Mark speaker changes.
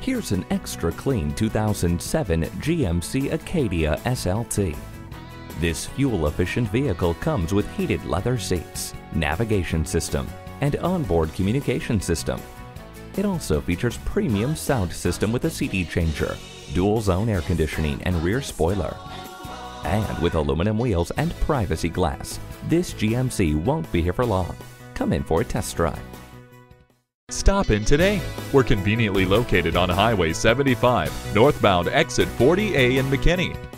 Speaker 1: Here's an extra clean 2007 GMC Acadia SLT. This fuel-efficient vehicle comes with heated leather seats, navigation system, and onboard communication system. It also features premium sound system with a CD changer, dual zone air conditioning and rear spoiler. And with aluminum wheels and privacy glass, this GMC won't be here for long. Come in for a test drive.
Speaker 2: Stop in today. We're conveniently located on Highway 75, northbound exit 40A in McKinney.